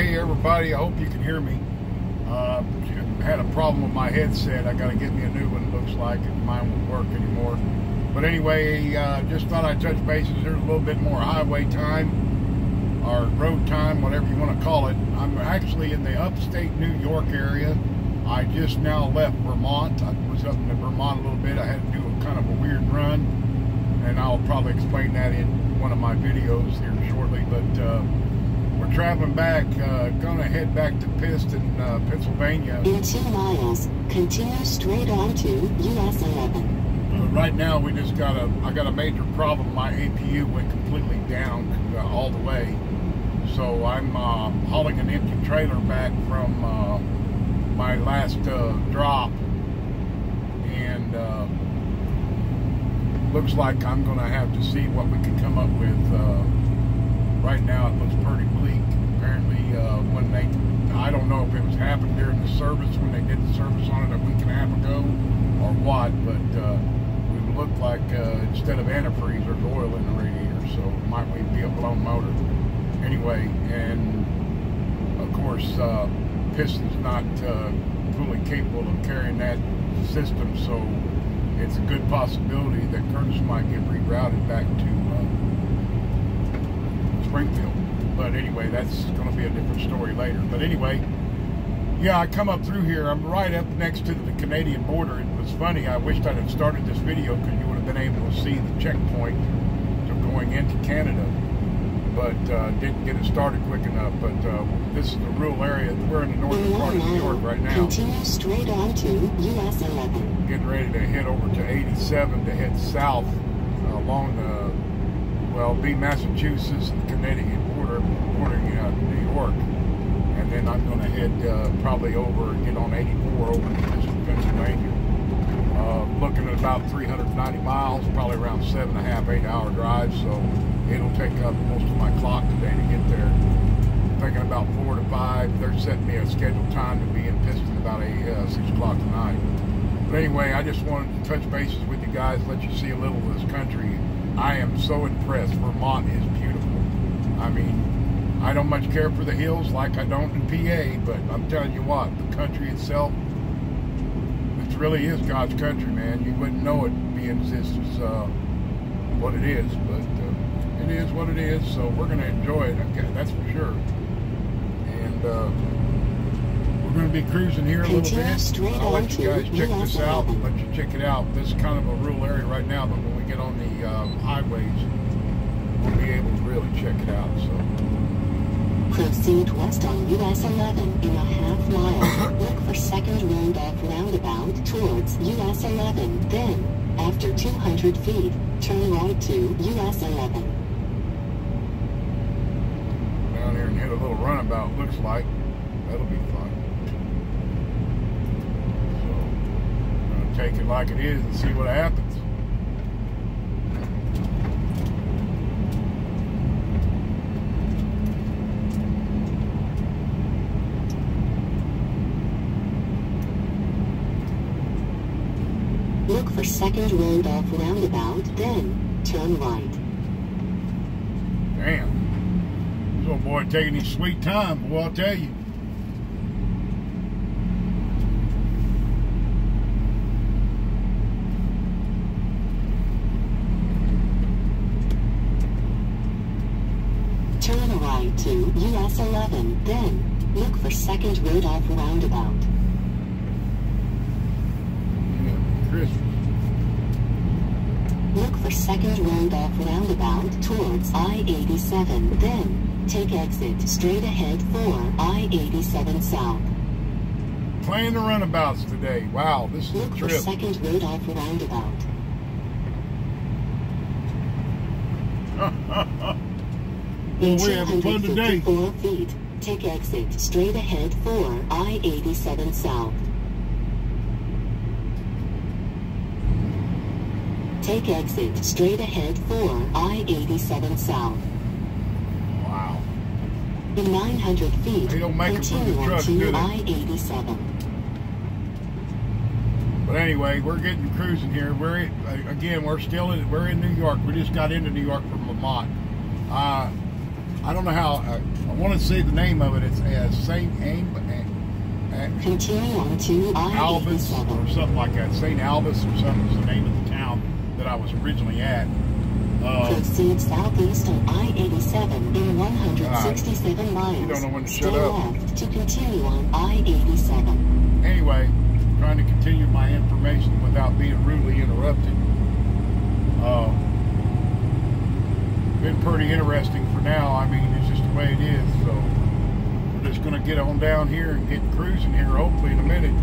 Hey everybody, I hope you can hear me. Uh, had a problem with my headset. I got to get me a new one. It Looks like it. mine won't work anymore. But anyway, uh, just thought I'd touch bases. There's a little bit more highway time or road time, whatever you want to call it. I'm actually in the upstate New York area. I just now left Vermont. I was up in Vermont a little bit. I had to do a kind of a weird run, and I'll probably explain that in one of my videos here shortly. But uh, we're traveling back, uh, gonna head back to Pittston, uh, Pennsylvania. In two miles, continue straight on to US 11. Uh, right now, we just got a, I got a major problem. My APU went completely down uh, all the way. So I'm uh, hauling an empty trailer back from uh, my last uh, drop. And uh, looks like I'm gonna have to see what we can come up with. Right now it looks pretty bleak. Apparently, uh, when they, I don't know if it was happened during the service when they did the service on it a week and a half ago or what, but uh, it looked like uh, instead of antifreeze, there's oil in the radiator, so it might be a blown motor. Anyway, and of course, uh, Pittston's not uh, fully capable of carrying that system, so it's a good possibility that Curtis might get rerouted back to Springfield. But anyway, that's going to be a different story later. But anyway, yeah, I come up through here. I'm right up next to the Canadian border. It was funny. I wished I'd have started this video because you would have been able to see the checkpoint to going into Canada. But uh, didn't get it started quick enough. But uh, this is the rural area. We're in the northern part of New York right now. Continue straight on to US 11. Getting ready to head over to 87 to head south uh, along the well, be Massachusetts and Connecticut border, bordering uh, New York. And then I'm going to head uh, probably over and get on 84 over to Pennsylvania. Uh, looking at about 390 miles, probably around seven and a half, eight hour drive. So it'll take up most of my clock today to get there. Thinking about four to five. They're setting me a scheduled time to be in Pittston about a uh, six o'clock tonight. But anyway, I just wanted to touch bases with you guys, let you see a little of this country I am so impressed. Vermont is beautiful. I mean, I don't much care for the hills like I don't in PA, but I'm telling you what, the country itself, it really is God's country, man. You wouldn't know it being this is uh, what it is, but uh, it is what it is. So we're going to enjoy it. Okay, that's for sure. And uh, we're going to be cruising here a little bit. I'll let you guys check this out. Let you check it out. This is kind of a rural area right now, but get on the uh, highways, we'll be able to really check it out. So. Proceed west on US 11 in a half mile. Look for second roundabout roundabout towards US 11. Then, after 200 feet, turn right to US 11. Down here and hit a little runabout, looks like. That'll be fun. So, I'm going to take it like it is and see what happens. Look for second roundabout roundabout, then turn right. Damn. This old boy taking his sweet time, boy, I'll tell you. Turn right to US 11, then look for second roundabout roundabout. Look for second roundabout roundabout towards I-87, then take exit straight ahead for I-87 South. Playing the runabouts today. Wow, this is Look a trip. second roundabout roundabout. In Well, we having fun today. 254 feet, take exit straight ahead for I-87 South. Take exit straight ahead for I-87 South. Wow. In 900 feet, They don't make 'em from the continue truck, to? I-87. But anyway, we're getting cruising here. We're uh, again, we're still in we're in New York. We just got into New York from Vermont. Uh, I don't know how. Uh, I want to say the name of it. It's uh, Saint Aim, uh, Continue on to I. Albus or something like that. Saint Albus or something is the name of the town that I was originally at. Uh, Proceed southeast on I-87 in 167 miles. You don't know when to shut up. left to continue on I-87. anyway, trying to continue my information without being rudely interrupted. Uh, been pretty interesting for now. I mean, it's just the way it is. So we're just going to get on down here and get cruising here, hopefully in a minute.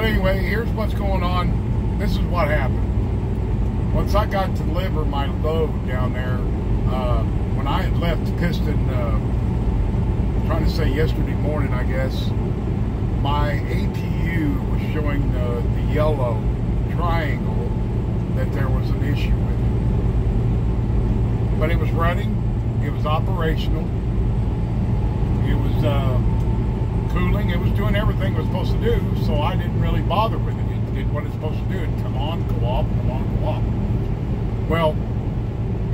But anyway, here's what's going on. This is what happened. Once I got to deliver my load down there, uh, when I had left Pittston, uh, trying to say yesterday morning, I guess, my APU was showing the, the yellow triangle that there was an issue with it. But it was running, it was operational, it was. Uh, cooling. It was doing everything it was supposed to do, so I didn't really bother with it. Did what it's supposed to do. It come on, go off, come on, go off. Well,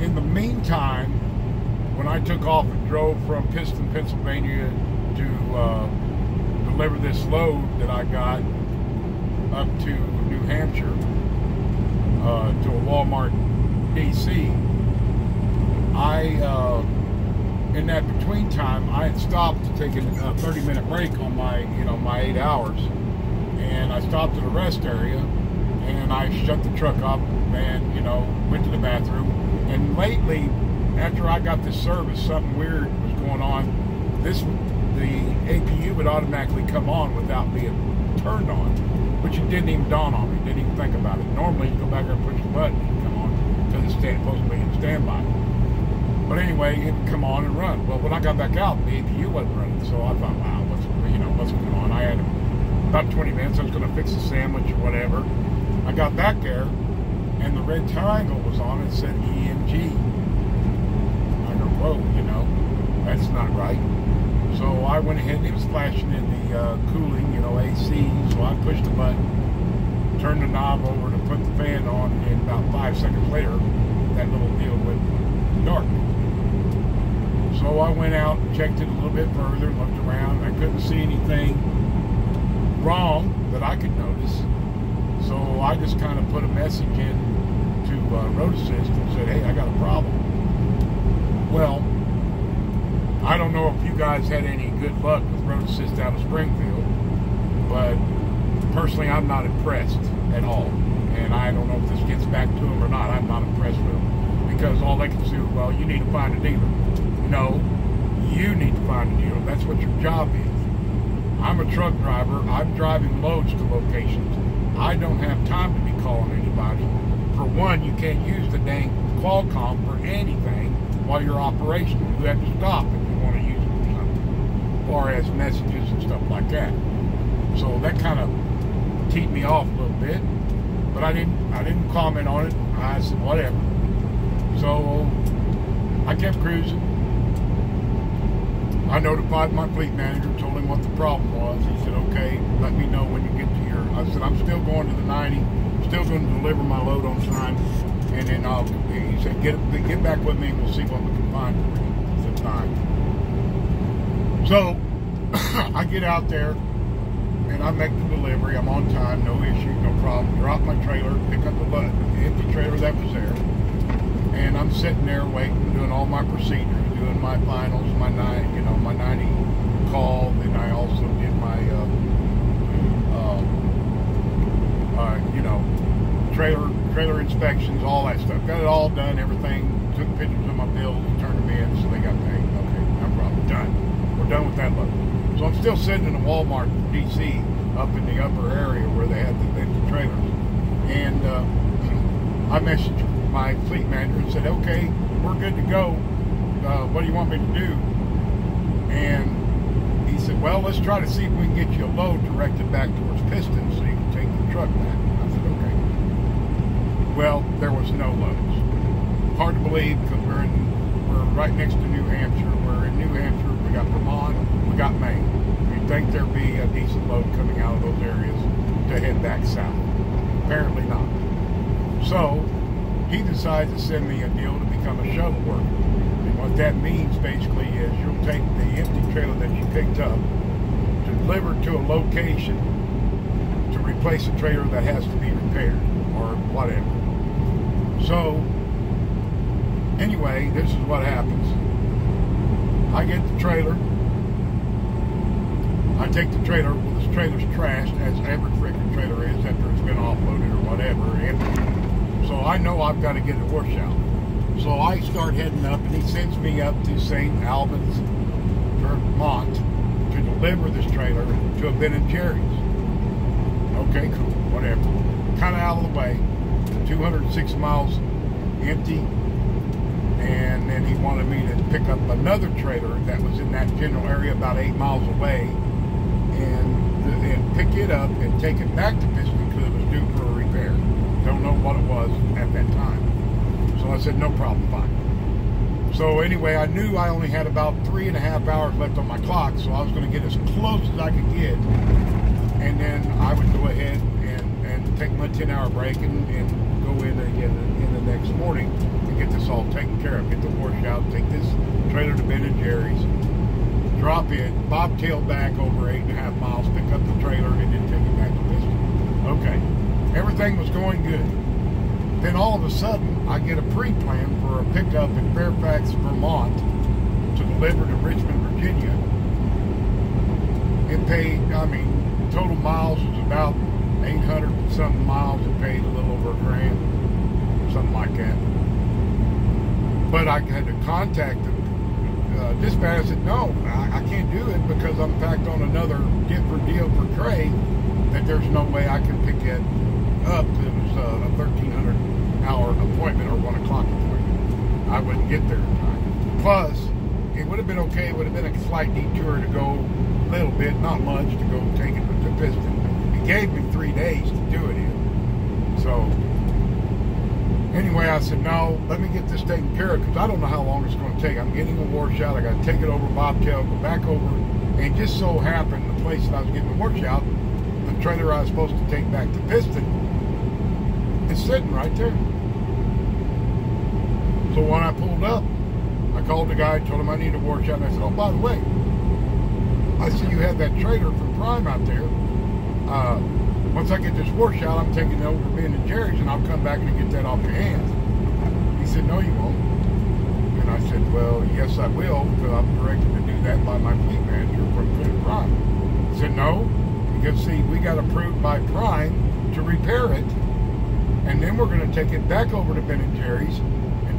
in the meantime, when I took off and drove from Pittston, Pennsylvania to uh, deliver this load that I got up to New Hampshire uh, to a Walmart DC, I uh, in that between time, I had stopped to take a 30 minute break on my, you know, my eight hours. And I stopped at a rest area and I shut the truck up and, you know, went to the bathroom. And lately, after I got this service, something weird was going on. This, the APU would automatically come on without being turned on, which it didn't even dawn on me, didn't even think about it. Normally, you go back there and push the button and come on because it's supposed to be in standby. But anyway, it would come on and run. Well, when I got back out, the APU wasn't running, so I thought, wow, what's you know what's going on? I had about 20 minutes. I was going to fix a sandwich or whatever. I got back there, and the red triangle was on. It said EMG. I go, whoa, you know, that's not right. So I went ahead. and It was flashing in the uh, cooling, you know, AC. So I pushed the button, turned the knob over to put the fan on, and about five seconds later, that little deal went dark. So I went out checked it a little bit further, looked around. I couldn't see anything wrong that I could notice. So I just kind of put a message in to uh, Road Assist and said, hey, I got a problem. Well, I don't know if you guys had any good luck with Road Assist out of Springfield, but personally, I'm not impressed at all. And I don't know if this gets back to them or not. I'm not impressed with them because all they can do, is well, you need to find a dealer. No, you need to find a dealer. That's what your job is. I'm a truck driver. I'm driving loads to locations. I don't have time to be calling anybody. For one, you can't use the dang Qualcomm for anything while you're operational. You have to stop if you want to use it for something, far as messages and stuff like that. So that kind of teed me off a little bit, but I didn't. I didn't comment on it. I said whatever. So I kept cruising. I notified my fleet manager, told him what the problem was. He said, okay, let me know when you get to your. I said, I'm still going to the 90, still going to deliver my load on time. And then I'll, he said, get, get back with me and we'll see what we can find for you. Said, fine. So I get out there and I make the delivery. I'm on time, no issue, no problem. Drop my trailer, pick up the, the empty trailer that was there. And I'm sitting there waiting, doing all my procedures, my finals, my nine, you know, my 90 call. Then I also did my, uh, uh, uh, you know, trailer trailer inspections, all that stuff. Got it all done, everything. Took pictures of my bills, turned them in, so they got paid. Okay, no problem. Done. We're done with that load. So I'm still sitting in a Walmart DC up in the upper area where they had the empty trailers. And uh, I messaged my fleet manager and said, okay, we're good to go. Uh, what do you want me to do? And he said, well, let's try to see if we can get you a load directed back towards Pittston so you can take the truck back. I said, okay. Well, there was no loads. Hard to believe because we're we're right next to New Hampshire. We're in New Hampshire. We got Vermont. We got Maine. You'd think there'd be a decent load coming out of those areas to head back south. Apparently not. So he decides to send me a deal to become a shovel worker. What that means basically is you'll take the empty trailer that you picked up, deliver it to a location to replace a trailer that has to be repaired or whatever. So anyway, this is what happens. I get the trailer. I take the trailer. Well, this trailer's trashed, as every freaking trailer is after it's been offloaded or whatever. Empty. So I know I've got to get it washout. So I start heading up, and he sends me up to St. Albans, Vermont, to deliver this trailer to a Ben and Jerry's. Okay, cool, whatever. Kind of out of the way. 206 miles empty, and then he wanted me to pick up another trailer that was in that general area about eight miles away and, and pick it up and take it back to Pittston because it was due for a repair. Don't know what it was at that time. So I said, no problem, fine. So anyway, I knew I only had about three and a half hours left on my clock, so I was going to get as close as I could get. And then I would go ahead and, and take my 10 hour break and, and go in again in the next morning and get this all taken care of. Get the washout, take this trailer to Ben and Jerry's, drop it, bobtail back over eight and a half miles, pick up the trailer, and then take it back to Pittston. Okay. Everything was going good. Then all of a sudden, I get a pre-plan for a pickup in Fairfax, Vermont to deliver to Richmond, Virginia. It paid, I mean, total miles was about 800 and something miles. It paid a little over a grand, something like that. But I had to contact the uh, dispatch. Said, no, I, I can't do it because I'm packed on another different deal for Trey that there's no way I can pick it up. It was uh, a 1300 hour appointment or 1 o'clock appointment. I wouldn't get there in time. Plus, it would have been okay. It would have been a slight detour to go a little bit, not much, to go take it with the Pittston. It gave me three days to do it in. So, anyway, I said, no, let me get this taken care of because I don't know how long it's going to take. I'm getting a washout. I got to take it over Bobtail, go back over. And just so happened, the place that I was getting the washout, the trailer I was supposed to take back to Pittston, is sitting right there. So when I pulled up, I called the guy, told him I need a washout, and I said, oh, by the way, I see you have that trailer from Prime out there. Uh, once I get this washout, I'm taking it over to Ben and Jerry's, and I'll come back and get that off your hands. He said, no, you won't. And I said, well, yes, I will, because I'm directed to do that by my fleet manager from Prime. He said, no, because see, we got approved by Prime to repair it, and then we're going to take it back over to Ben and Jerry's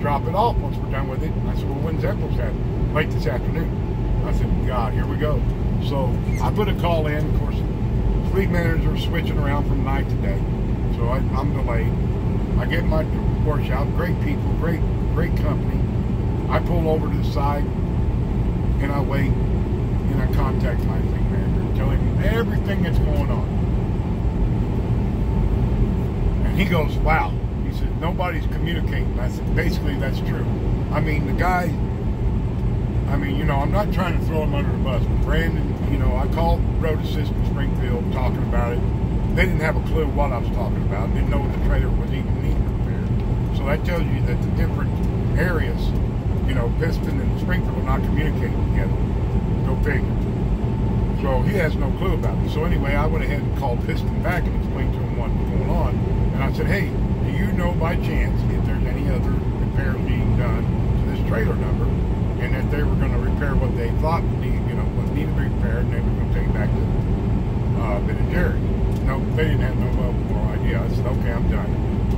drop it off once we're done with it. I said, well, when's Apple's at? Late this afternoon. I said, God, here we go. So I put a call in. Of course, fleet managers are switching around from night to day. So I, I'm delayed. I get my washout. Great people, great, great company. I pull over to the side and I wait and I contact my fleet manager and tell him everything that's going on. And he goes, wow. He said, nobody's communicating. I said, basically, that's true. I mean, the guy, I mean, you know, I'm not trying to throw him under the bus, but Brandon, you know, I called Road Assist in Springfield talking about it. They didn't have a clue what I was talking about. Didn't know what the trailer was even needing repaired. So that tells you that the different areas, you know, Pittston and Springfield are not communicating together. Go figure. So he has no clue about it. So anyway, I went ahead and called Pittston back and explained to him what was going on. And I said, hey, you know by chance if there's any other repairs being done to this trailer number? And that they were going to repair what they thought needed, you know, what needed to be repaired, and they were going to take it back to uh, Ben and Jerry. No, they didn't have no more idea. I said, okay, I'm done.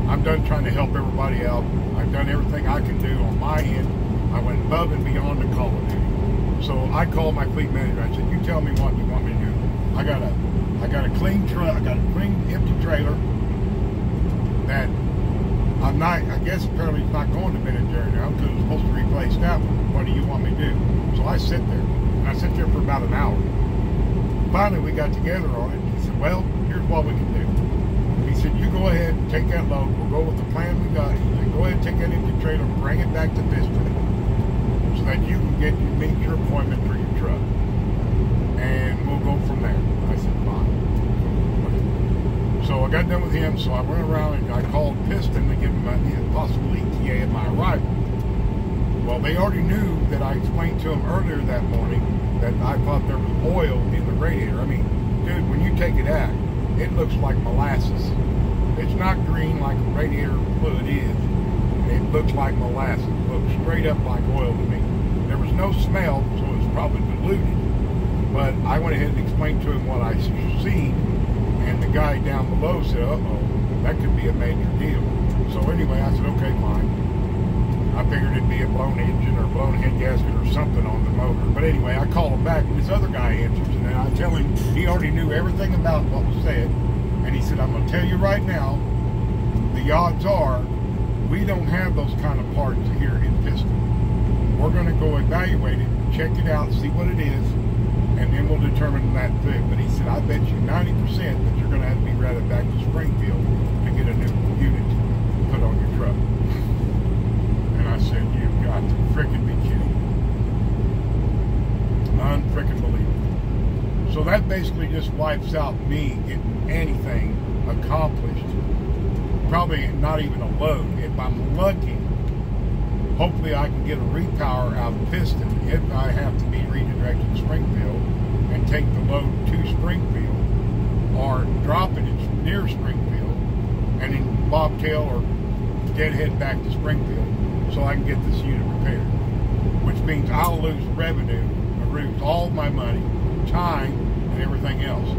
I'm done trying to help everybody out. I've done everything I can do on my end. I went above and beyond the call of duty. So I called my fleet manager. I said, "You tell me what you want me to do. I got a, I got a clean truck. I got a clean empty trailer that I'm not. I guess apparently it's not going to Ben and Jerry now because it's supposed to replace that one. What do you want me to do?" So I sit there and I sit there for about an hour. finally we got together on it. He said, well, here's what we can do. He said, you go ahead and take that load. We'll go with the plan we got. He said, go ahead and take that empty trailer, bring it back to Pittston so that you can get meet your appointment for your truck. And we'll go from there. So I got done with him, so I went around and I called Pittston to give them a possible ETA of my arrival. Well, they already knew that I explained to them earlier that morning that I thought there was oil in the radiator. I mean, dude, when you take it out, it looks like molasses. It's not green like radiator fluid is. It looks like molasses. It looks straight up like oil to me. There was no smell, so it was probably diluted. But I went ahead and explained to him what I seen, and the guy down below said, uh-oh, that could be a major deal. So anyway, I said, okay, fine. I figured it'd be a blown engine or blown head gasket or something on the motor. But anyway, I call him back, and this other guy answers, and then I tell him he already knew everything about what was said. And he said, I'm going to tell you right now, the odds are we don't have those kind of parts here in Pittston. We're going to go evaluate it, check it out, see what it is, and then we'll determine that thing. But he said, I bet you 90% that you're going to have to be routed back to Springfield to get a new unit put on your truck. And I said, you've got to frickin' be kidding. Unfrickin' believable. So that basically just wipes out me getting anything accomplished. Probably not even a load. If I'm lucky, hopefully I can get a repower out of Pittston if I have to be redirected to Springfield and take the load to Springfield or drop it near Springfield and then bobtail or deadhead back to Springfield so I can get this unit repaired. Which means I'll lose revenue, I lose all my money, time, and everything else.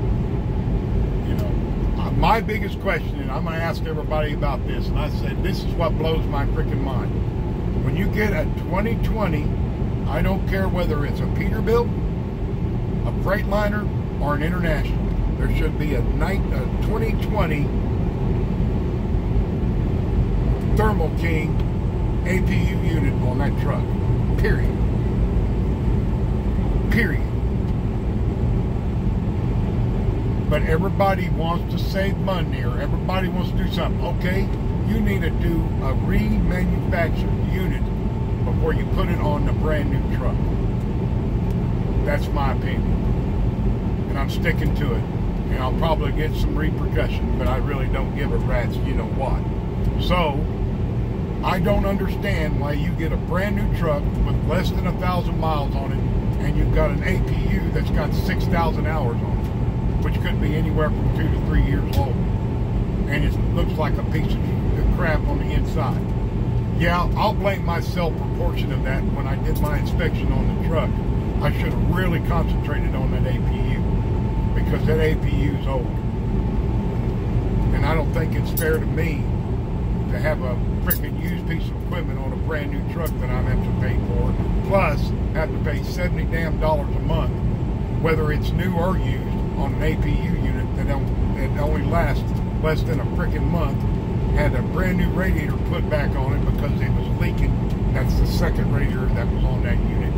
You know, uh, my biggest question, and I'm going to ask everybody about this, and I said, this is what blows my freaking mind. When you get a 2020, I don't care whether it's a Peterbilt, a Freightliner, or an International, there should be a, night, a 2020 Thermo King APU unit on that truck. Period. Period. But everybody wants to save money or everybody wants to do something. Okay, you need to do a remanufactured unit before you put it on the brand new truck. That's my opinion. And I'm sticking to it. And I'll probably get some repercussions, but I really don't give a rat's you know what. So, I don't understand why you get a brand new truck with less than a thousand miles on it and you've got an APU that's got 6,000 hours on it, which could be anywhere from two to three years old. And it looks like a piece of on the inside. Yeah, I'll blame myself for portion of that when I did my inspection on the truck. I should have really concentrated on that APU because that APU is old. And I don't think it's fair to me to have a freaking used piece of equipment on a brand new truck that I'm have to pay for, plus have to pay 70 damn dollars a month, whether it's new or used, on an APU unit that, that only lasts less than a freaking month, had a brand new radiator put back on it because it was leaking. That's the second radiator that was on that unit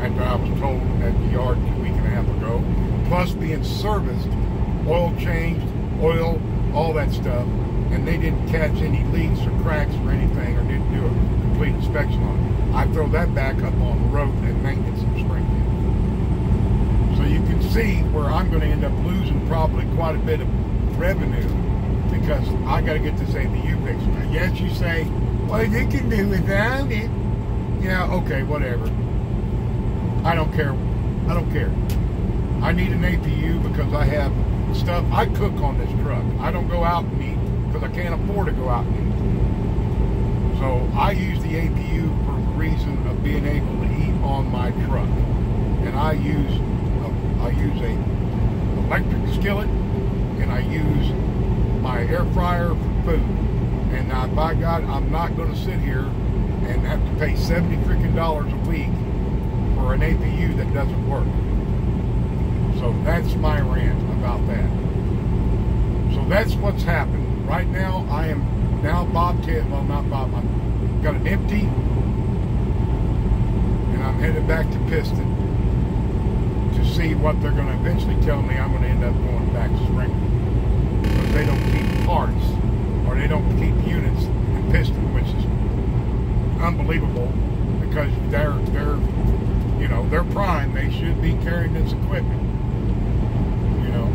after I was told at the yard a week and a half ago. Plus being serviced, oil changed, oil, all that stuff and they didn't catch any leaks or cracks or anything or didn't do a complete inspection on it. I throw that back up on the road at maintenance in Springfield. So you can see where I'm going to end up losing probably quite a bit of revenue because I got to get this APU fixed. Yes, you say, well, you can do without it. Yeah, okay, whatever. I don't care. I don't care. I need an APU because I have stuff. I cook on this truck. I don't go out and eat because I can't afford to go out and eat. So I use the APU for the reason of being able to eat on my truck. And I use I use a electric skillet and I use my air fryer for food. And now, by God, I'm not going to sit here and have to pay 70 freaking dollars a week for an APU that doesn't work. So that's my rant about that. So that's what's happened right now I am now Bob bobtail. Well, not bob. I've got an empty, and I'm headed back to Pittston to see what they're going to eventually tell me. I'm going to end up going back to Springfield because they don't keep parts or they don't keep units in Pittston, which is unbelievable because they're they're you know they're prime. They should be carrying this equipment. You know,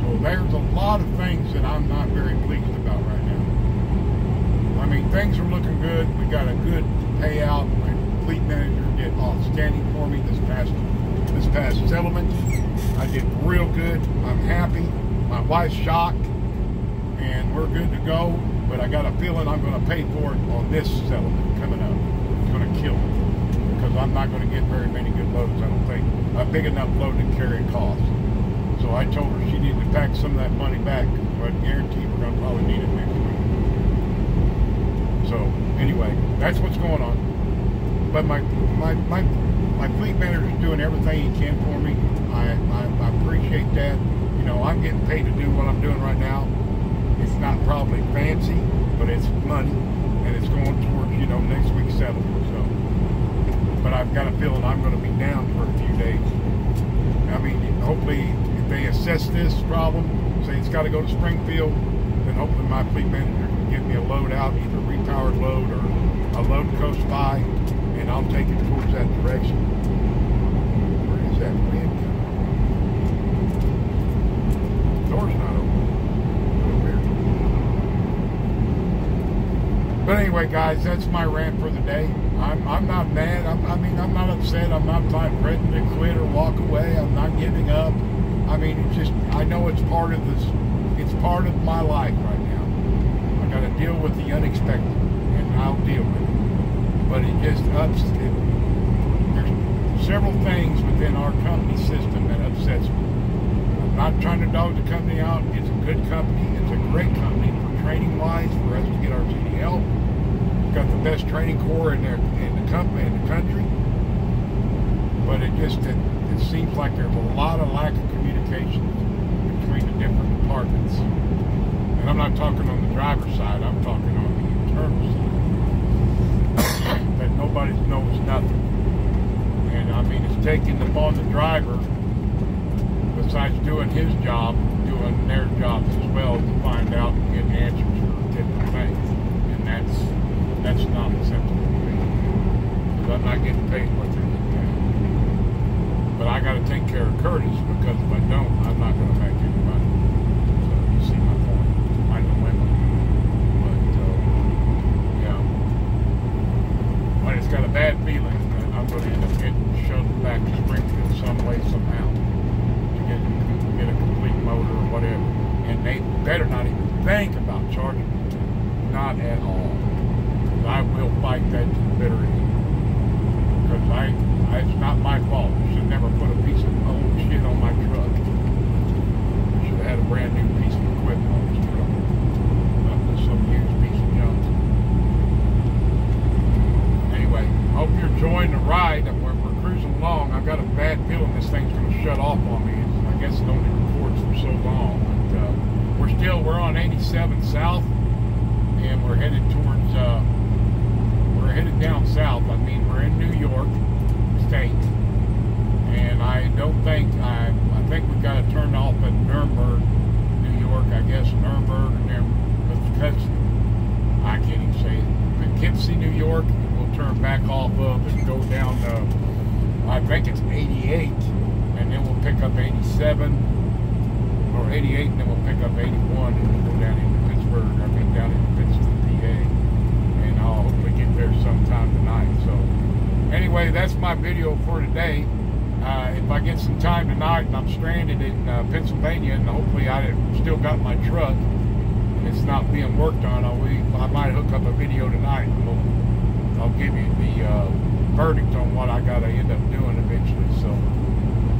so there's a lot of things that I'm not very pleased about right now. I mean, things are looking good. We got a good payout. My fleet manager did outstanding for me this past this past settlement. I did real good. I'm happy. My wife's shocked, and we're good to go. But I got a feeling I'm going to pay for it on this settlement coming up. It's going to kill me because I'm not going to get very many good loads. I don't think a big enough load to carry costs. So I told her she needed to pack some of that money back. But I guarantee we're going to probably need it next week. So anyway, that's what's going on. But my my my my fleet manager is doing everything he can for me. I, I I appreciate that. You know, I'm getting paid to do what I'm doing right now. Not probably fancy, but it's money, and it's going towards you know next week's settlement. So, but I've got a feeling I'm going to be down for a few days. I mean, hopefully, if they assess this problem, say it's got to go to Springfield, then hopefully my fleet manager can give me a load out, either repowered load or a load coast by, and I'll take it towards that direction. Where is that wind coming? Door's not open. Weird. But anyway, guys, that's my rant for the day. I'm, I'm not mad. I'm, I mean, I'm not upset. I'm not threatening to quit or walk away. I'm not giving up. I mean, it's just, I know it's part of this, it's part of my life right now. I got to deal with the unexpected, and I'll deal with it. But it just ups, it, there's several things within our company system that upsets me. I'm not trying to dog the company out. It's a good company. It's a great company for training wise for us to get our CDL. Got the best training corps in there in the company in the country. But it just it, it seems like there's a lot of lack of communication between the different departments. And I'm not talking on the driver's side. I'm talking on the internal side. that nobody knows nothing. And I mean, it's taking upon the driver besides doing his job, doing their jobs as well to find out and get answers for different things. And that's that's not acceptable to me. Because I'm not getting paid what they're getting paid. But I got to take care of Curtis because if I don't, I'm not going to make any money. So you see my point. I know women. But, uh, yeah. But it's got a bad feeling that I'm going to end up getting shuttled back to Springfield some way, somehow to get, get a complete motor or whatever. And they better not even think about charging me. Not at all. 'Cause I will fight that to the bitter end. Because I, I, it's not my fault. I should never put a piece of old shit on my truck. I should have had a brand new piece of equipment on this truck. Not just some used piece of junk. Anyway, hope you're enjoying the ride. and We're, we're cruising along. I've got a bad feeling this thing's going to shut off on me. I guess it only records for so long. But uh, we're still we're on 87 South, and we're headed towards uh, we're headed down south. I mean, we're in New York State, and I don't think I I think we got to turn off at Nuremberg, New York. I guess Nuremberg, and then because I can't even say it. Poughkeepsie, New York, we'll turn back off of and go down to, I think it's 88, and then we'll pick up 87, or 88, and then we'll pick up 81 and go down into Pittsburgh, I mean down into Pittsburgh, PA, and I'll hopefully get there sometime tonight. So anyway, that's my video for today. Uh, if I get some time tonight and I'm stranded in uh, Pennsylvania, and hopefully I still got my truck, and it's not being worked on, I'll, I might hook up a video tonight and we'll, I'll give you the uh, verdict on what I got to end up doing eventually. So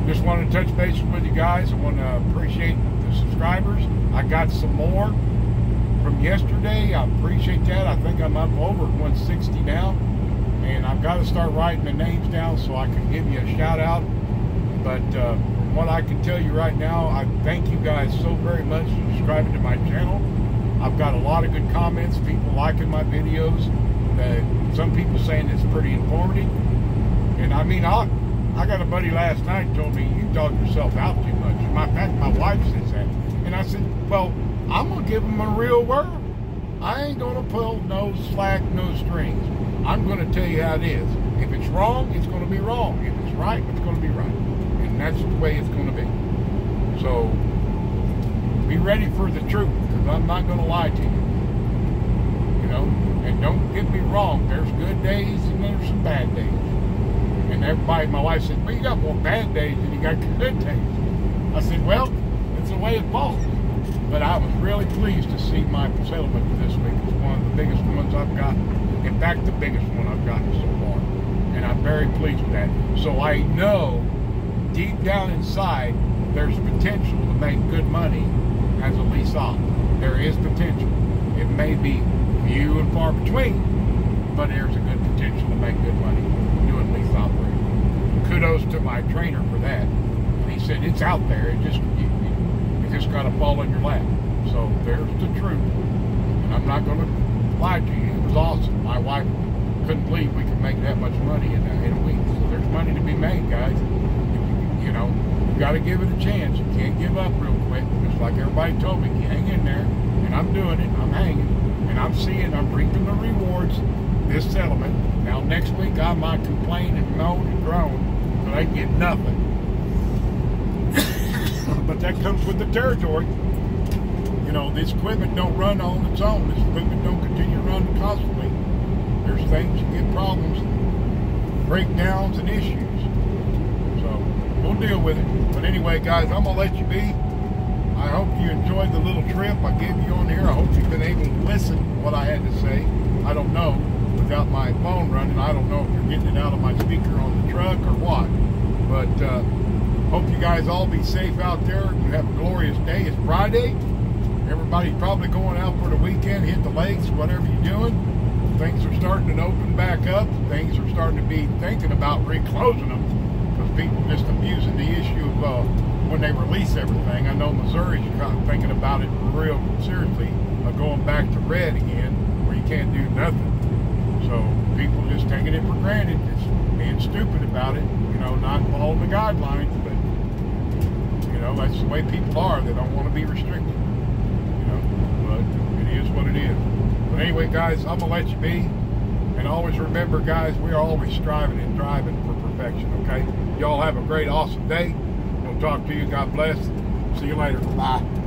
just wanted to touch base with you guys. I want to appreciate the subscribers. I got some more from yesterday. I appreciate that. I think I'm up over 160 now. And I've got to start writing the names down so I can give you a shout out. But uh, what I can tell you right now, I thank you guys so very much for subscribing to my channel. I've got a lot of good comments, people liking my videos. Uh, some people saying it's pretty informative. And I mean, I'll, I got a buddy last night told me you dog yourself out too much. My my wife says that, and I said, well, I'm gonna give them a real word. I ain't gonna pull no slack, no strings. I'm gonna tell you how it is. If it's wrong, it's gonna be wrong. If it's right, it's gonna be right, and that's the way it's gonna be. So be ready for the truth, because I'm not gonna lie to you. Know, and don't get me wrong. There's good days and there's some bad days. And everybody, my wife said, well, you got more bad days than you got good days. I said, well, it's the way it falls. But I was really pleased to see my settlement this week. It's one of the biggest ones I've got. In fact, the biggest one I've gotten so far. And I'm very pleased with that. So I know deep down inside there's potential to make good money as a lease op. There is potential. It may be few and far between, but there's a good potential to make good money doing lease operating. Kudos to my trainer for that. And he said it's out there. It just you, you just got to fall in your lap. So there's the truth. And I'm not going to lie to you. It was awesome. My wife couldn't believe we could make that much money in a, in a week. So there's money to be made, guys. You, you know, you got to give it a chance. You can't give up real quick. Just like everybody told me, hang in there. And I'm doing it. I'm hanging. And I'm seeing, I'm reaping the rewards this settlement. Now next week I might complain and moan and groan, but I get nothing. but that comes with the territory. You know, this equipment don't run on its own. This equipment don't continue to run constantly. There's things you get problems, breakdowns, and issues. So we'll deal with it. But anyway, guys, I'm gonna let you be. I hope you enjoyed the little trip I gave you on here. I hope you've been able to listen to what I had to say. I don't know. Without my phone running, I don't know if you're getting it out of my speaker on the truck or what. But uh, hope you guys all be safe out there. You have a glorious day. It's Friday. Everybody's probably going out for the weekend, hit the lakes, whatever you're doing. Things are starting to open back up. Things are starting to be thinking about reclosing them because people just abusing the issue of uh, when they release everything. I know Missouri's thinking about it real seriously, of going back to red again, where you can't do nothing. So people just taking it for granted, just being stupid about it, you know, not following the guidelines, but you know, that's the way people are. They don't want to be restricted. You know, but it is what it is. But anyway, guys, I'm gonna let you be. And always remember, guys, we are always striving and driving for perfection, okay? Y'all have a great, awesome day. Talk to you. God bless. See you later. Bye.